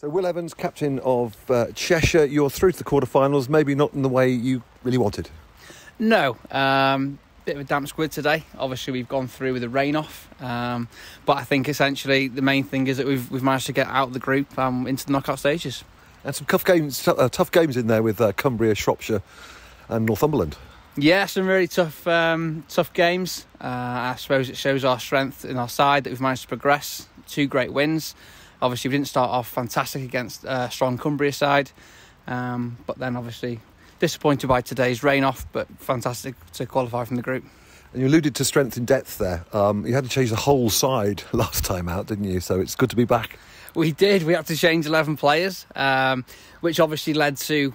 So, Will Evans, captain of uh, Cheshire, you're through to the quarterfinals, maybe not in the way you really wanted. No, um, bit of a damp squid today. Obviously, we've gone through with the rain off, um, but I think essentially the main thing is that we've we've managed to get out of the group um, into the knockout stages. And some tough games, t- uh, tough games in there with uh, Cumbria, Shropshire, and Northumberland. Yeah, some really tough um, tough games. Uh, I suppose it shows our strength in our side that we've managed to progress. Two great wins. Obviously, we didn't start off fantastic against a uh, strong Cumbria side, um, but then obviously disappointed by today's rain off, but fantastic to qualify from the group. And you alluded to strength and depth there. Um, you had to change the whole side last time out, didn't you? So it's good to be back. We did. We had to change 11 players, um, which obviously led to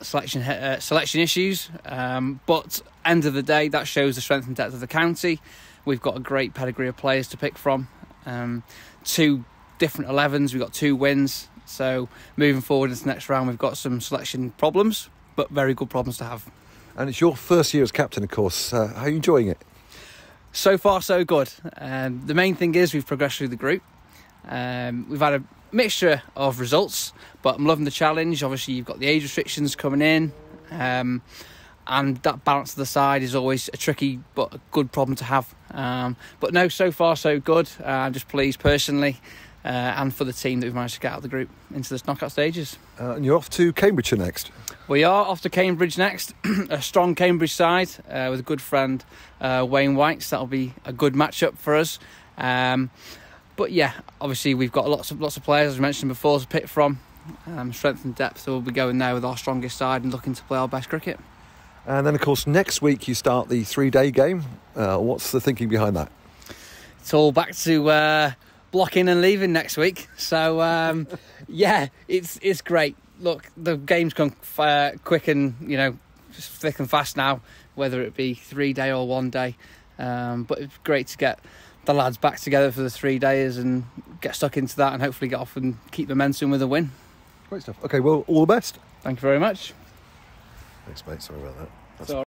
selection uh, selection issues. Um, but end of the day, that shows the strength and depth of the county. We've got a great pedigree of players to pick from. Um, two different 11s. We've got two wins. So moving forward into the next round, we've got some selection problems, but very good problems to have. And it's your first year as captain, of course. Uh, how are you enjoying it? So far, so good. Um, the main thing is we've progressed through the group. Um, we've had a mixture of results, but I'm loving the challenge. Obviously, you've got the age restrictions coming in, um, and that balance of the side is always a tricky but a good problem to have. Um, but no, so far, so good. Uh, I'm just pleased personally uh, and for the team that we've managed to get out of the group into this knockout stages. Uh, and you're off to Cambridgeshire next. We are off to Cambridge next. a strong Cambridge side uh, with a good friend uh, Wayne White. So that'll be a good matchup for us. Um, but yeah, obviously we've got lots of lots of players as we mentioned before to pick from. Um, strength and depth, so we'll be going there with our strongest side and looking to play our best cricket. And then, of course, next week you start the three-day game. Uh, what's the thinking behind that? It's all back to uh, blocking and leaving next week. So um, yeah, it's it's great. Look, the games come uh, quick and you know just thick and fast now, whether it be three day or one day. Um, but it's great to get the lads back together for the three days and get stuck into that and hopefully get off and keep momentum with a win. Great stuff. Okay, well, all the best. Thank you very much. Thanks, mate. Sorry about that.